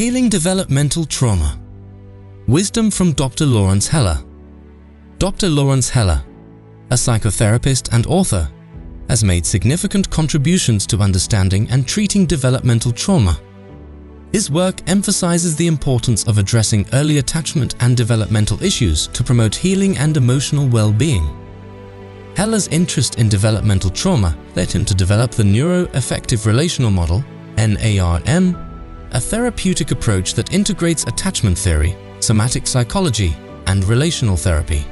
Healing Developmental Trauma Wisdom from Dr. Laurence Heller Dr. Laurence Heller, a psychotherapist and author, has made significant contributions to understanding and treating developmental trauma. His work emphasizes the importance of addressing early attachment and developmental issues to promote healing and emotional well-being. Heller's interest in developmental trauma led him to develop the Neuro-Affective Relational Model, NARM, a therapeutic approach that integrates attachment theory, somatic psychology, and relational therapy.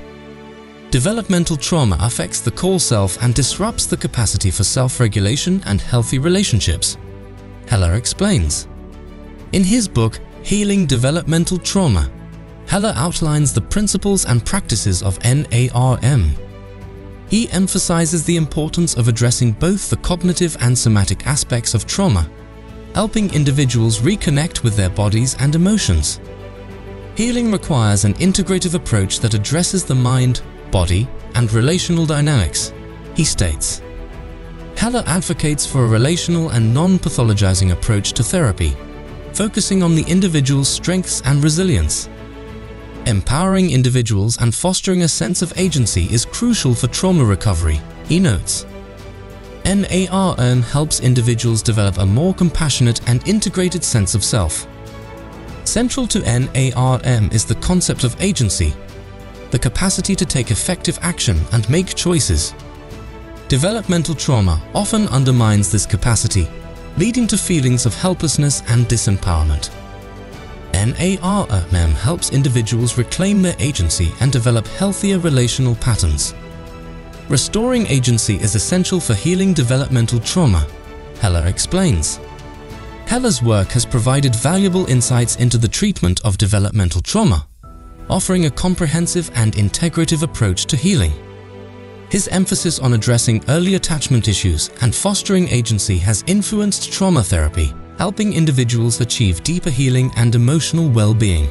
Developmental trauma affects the core self and disrupts the capacity for self-regulation and healthy relationships. Heller explains. In his book, Healing Developmental Trauma, Heller outlines the principles and practices of NARM. He emphasizes the importance of addressing both the cognitive and somatic aspects of trauma, helping individuals reconnect with their bodies and emotions. Healing requires an integrative approach that addresses the mind, body, and relational dynamics, he states. Heller advocates for a relational and non-pathologizing approach to therapy, focusing on the individual's strengths and resilience. Empowering individuals and fostering a sense of agency is crucial for trauma recovery, he notes. NARM helps individuals develop a more compassionate and integrated sense of self. Central to NARM is the concept of agency, the capacity to take effective action and make choices. Developmental trauma often undermines this capacity, leading to feelings of helplessness and disempowerment. NARM helps individuals reclaim their agency and develop healthier relational patterns. Restoring agency is essential for healing developmental trauma, Heller explains. Heller's work has provided valuable insights into the treatment of developmental trauma, offering a comprehensive and integrative approach to healing. His emphasis on addressing early attachment issues and fostering agency has influenced trauma therapy, helping individuals achieve deeper healing and emotional well-being.